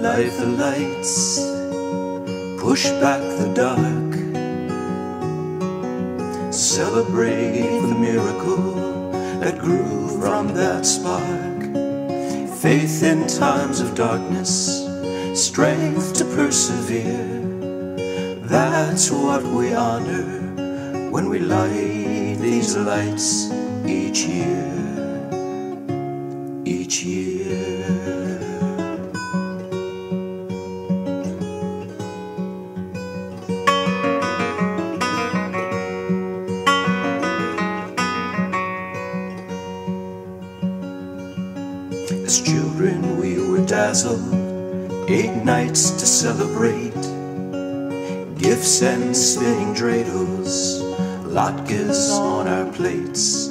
Light the lights, push back the dark. Celebrate the miracle that grew from that spark. Faith in times of darkness, strength to persevere. That's what we honor when we light these lights each year. As children, we were dazzled, eight nights to celebrate. Gifts and spinning dreidels, latkes on our plates.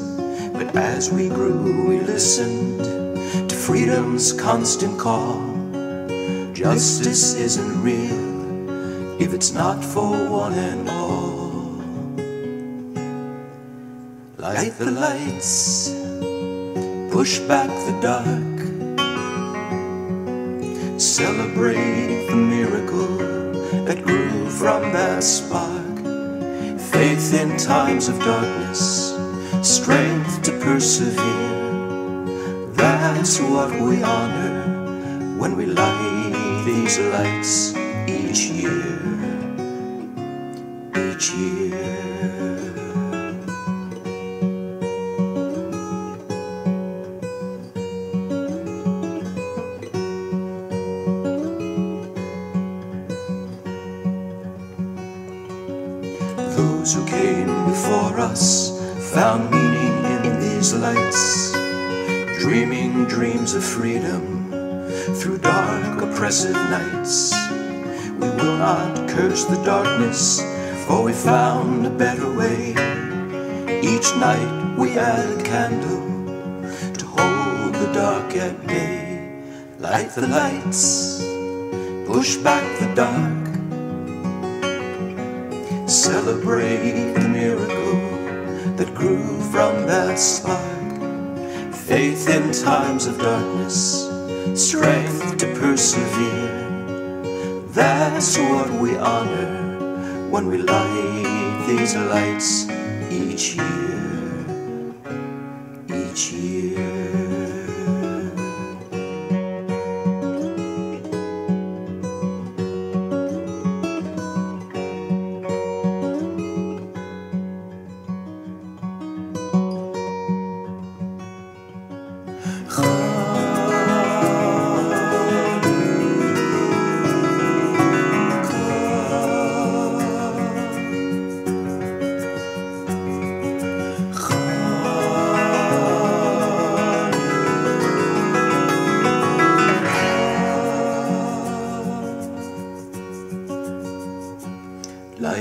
But as we grew, we listened to freedom's constant call. Justice isn't real if it's not for one and all. Light the lights, push back the dark. Celebrate the miracle that grew from that spark. Faith in times of darkness, strength to persevere. That's what we honor when we light these lights each year. Each year. Those who came before us found meaning in these lights, dreaming dreams of freedom through dark, oppressive nights. We will not curse the darkness, for we found a better way. Each night we add a candle to hold the dark at bay. Light the lights, push back the dark. Celebrate the miracle that grew from that spark. Faith in times of darkness, strength to persevere. That's what we honor when we light these lights each year.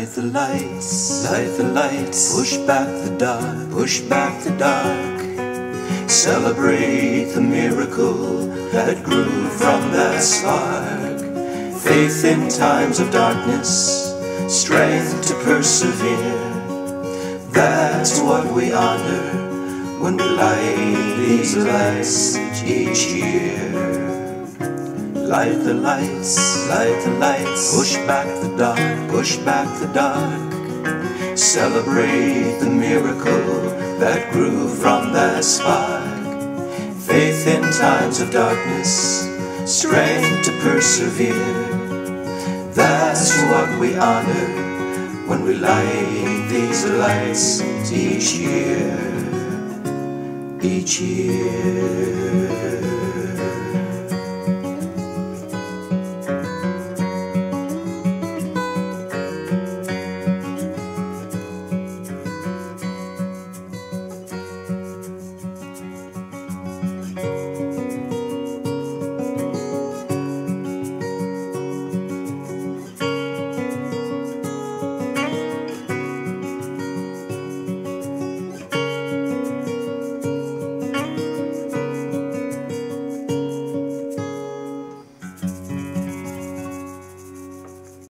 Light the lights, light the lights, push back the dark, push back the dark. Celebrate the miracle that grew from that spark. Faith in times of darkness, strength to persevere. That's what we honor when we light these lights each year. Light the lights, light the lights, push back the dark, push back the dark. Celebrate the miracle that grew from that spark. Faith in times of darkness, strength to persevere. That's what we honor when we light these lights each year, each year.